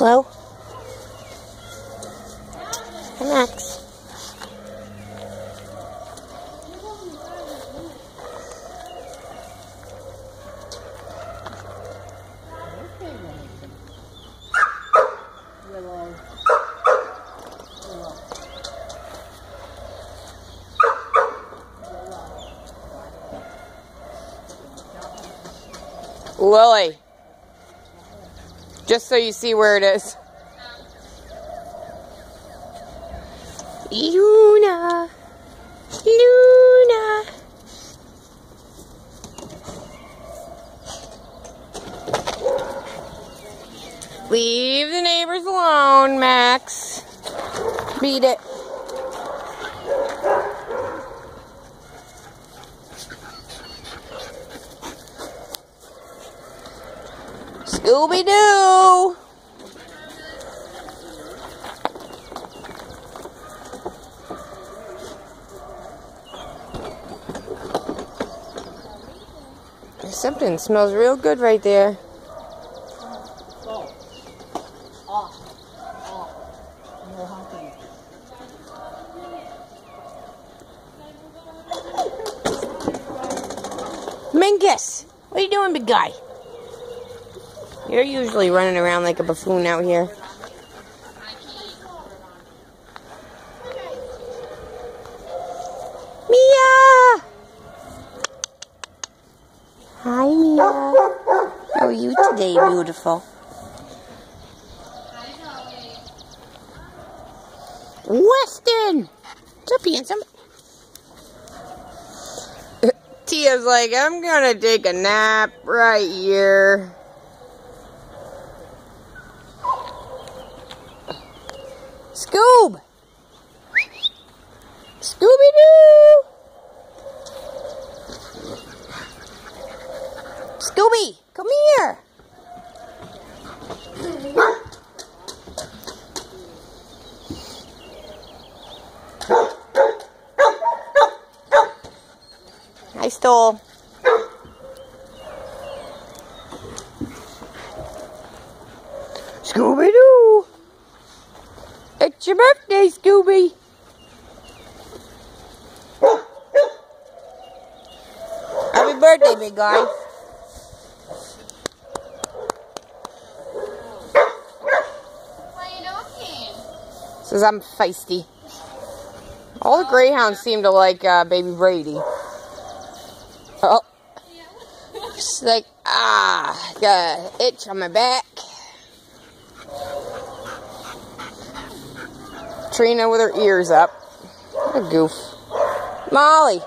Hi, Max. Lily. Just so you see where it is. Luna. Luna. Leave the neighbors alone, Max. Beat it. Scooby Doo. Something smells real good right there. Mingus. What are you doing, big guy? You're usually running around like a buffoon out here. Mia! Hi, Mia. How are you today, beautiful? Weston! What's up, handsome? Tia's like, I'm gonna take a nap right here. Scoob! Scooby-Doo! Scooby, come here! I stole. Scooby-Doo! It's your birthday, Scooby! Happy birthday, big guy. Says I'm feisty. All the greyhounds seem to like uh, baby Brady. Oh. She's like, ah, got an itch on my back. Trina with her ears up. What a goof. Molly.